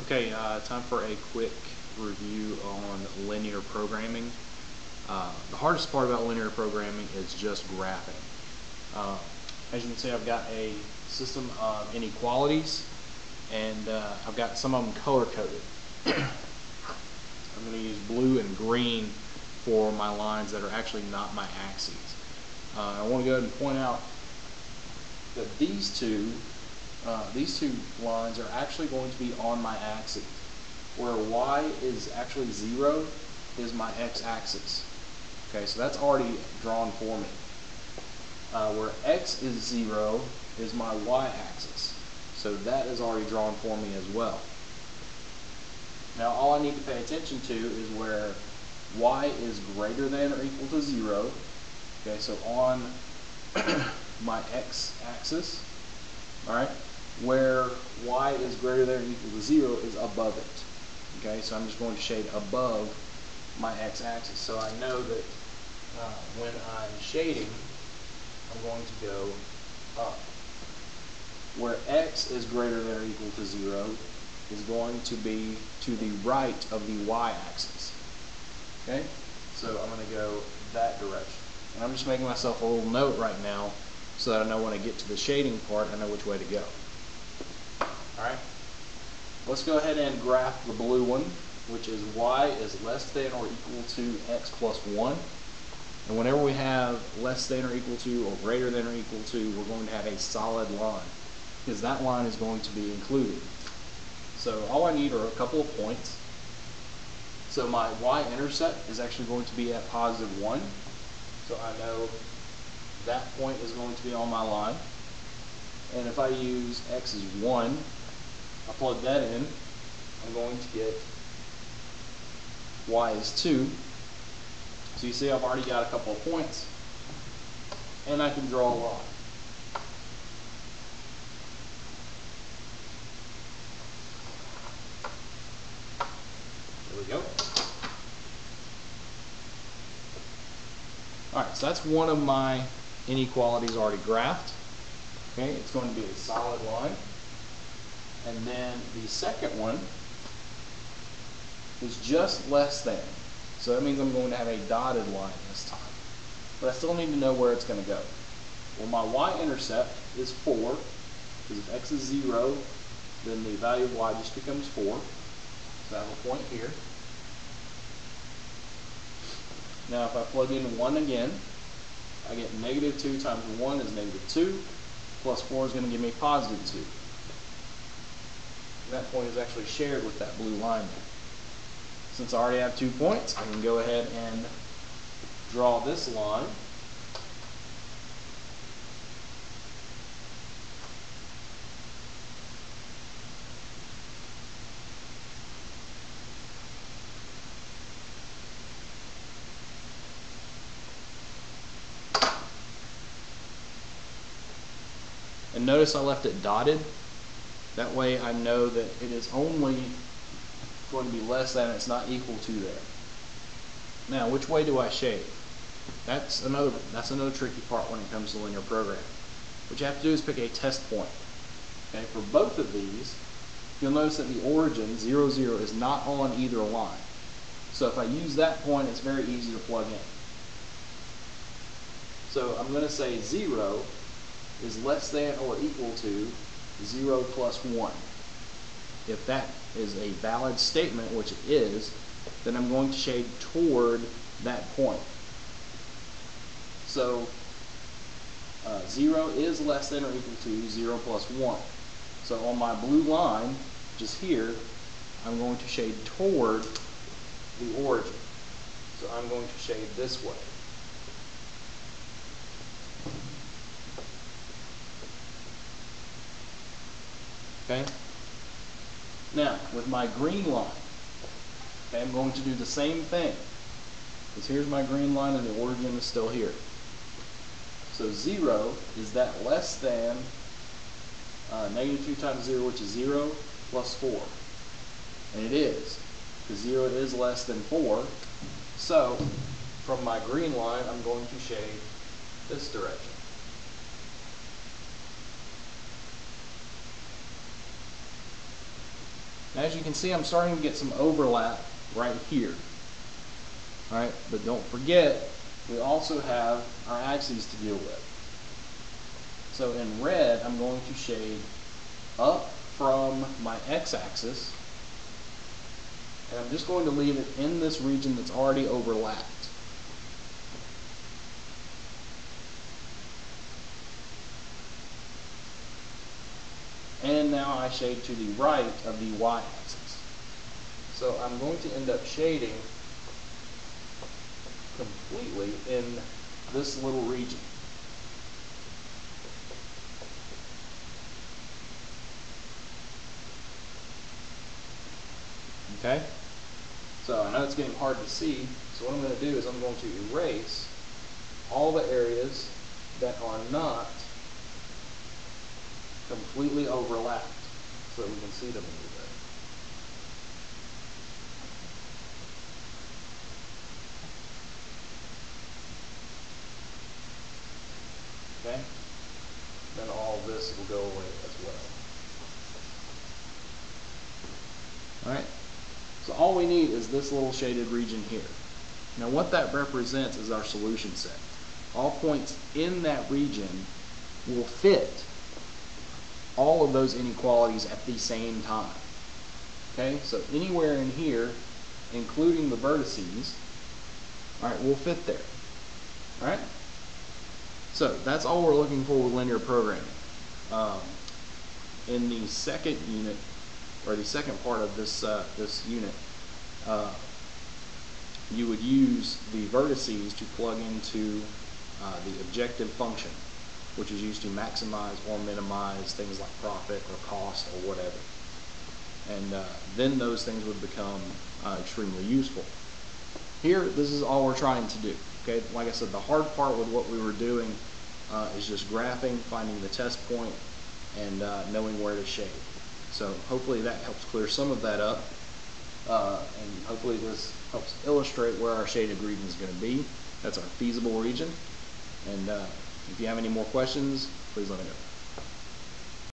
Okay, uh, time for a quick review on linear programming. Uh, the hardest part about linear programming is just graphing. Uh, as you can see, I've got a system of inequalities, and uh, I've got some of them color-coded. I'm going to use blue and green for my lines that are actually not my axes. Uh, I want to go ahead and point out that these two uh, these two lines are actually going to be on my axis. Where y is actually 0 is my x-axis. Okay, so that's already drawn for me. Uh, where x is 0 is my y-axis. So that is already drawn for me as well. Now all I need to pay attention to is where y is greater than or equal to 0. Okay, so on my x-axis, all right, where y is greater than or equal to 0 is above it. Okay, so I'm just going to shade above my x-axis. So I know that uh, when I'm shading, I'm going to go up. Where x is greater than or equal to 0 is going to be to the right of the y-axis. Okay, so I'm going to go that direction. And I'm just making myself a little note right now so that I know when I get to the shading part, I know which way to go. Alright, let's go ahead and graph the blue one, which is y is less than or equal to x plus 1. And whenever we have less than or equal to or greater than or equal to, we're going to have a solid line, because that line is going to be included. So all I need are a couple of points. So my y-intercept is actually going to be at positive 1. So I know that point is going to be on my line. And if I use x is 1, I plug that in, I'm going to get y is 2. So you see I've already got a couple of points, and I can draw a line. There we go. Alright, so that's one of my inequalities already graphed. Okay, it's going to be a solid line. And then the second one is just less than. So that means I'm going to have a dotted line this time. But I still need to know where it's going to go. Well, my y-intercept is 4, because if x is 0, then the value of y just becomes 4. So I have a point here. Now if I plug in 1 again, I get negative 2 times 1 is negative 2, plus 4 is going to give me positive 2 that point is actually shared with that blue line there. Since I already have two points, I can go ahead and draw this line. And notice I left it dotted that way I know that it is only going to be less than, it's not equal to there. Now, which way do I shade? That's another, that's another tricky part when it comes to linear programming. What you have to do is pick a test point. Okay, for both of these, you'll notice that the origin, 0, 0, is not on either line. So if I use that point, it's very easy to plug in. So I'm going to say 0 is less than or equal to 0 plus 1. If that is a valid statement, which it is, then I'm going to shade toward that point. So uh, 0 is less than or equal to 0 plus 1. So on my blue line, just here, I'm going to shade toward the origin. So I'm going to shade this way. Okay? Now, with my green line, okay, I'm going to do the same thing. Because here's my green line and the origin is still here. So 0 is that less than uh, negative 2 times 0, which is 0, plus 4. And it is. Because 0 is less than 4. So, from my green line, I'm going to shade this direction. As you can see, I'm starting to get some overlap right here. All right, but don't forget, we also have our axes to deal with. So in red, I'm going to shade up from my x-axis, and I'm just going to leave it in this region that's already overlapped. And I shade to the right of the y-axis. So I'm going to end up shading completely in this little region. Okay? So I know it's getting hard to see, so what I'm going to do is I'm going to erase all the areas that are not completely overlapped so that we can see them a little bit. Okay? Then all this will go away as well. Alright? So all we need is this little shaded region here. Now what that represents is our solution set. All points in that region will fit all of those inequalities at the same time. Okay, so anywhere in here, including the vertices, all right, will fit there. All right? So that's all we're looking for with linear programming. Um, in the second unit, or the second part of this uh, this unit, uh, you would use the vertices to plug into uh, the objective function which is used to maximize or minimize things like profit or cost or whatever. And uh, then those things would become uh, extremely useful. Here, this is all we're trying to do. Okay, like I said, the hard part with what we were doing uh, is just graphing, finding the test point, and uh, knowing where to shade. So hopefully that helps clear some of that up, uh, and hopefully this helps illustrate where our shaded region is going to be. That's our feasible region, and uh, if you have any more questions, please let me know.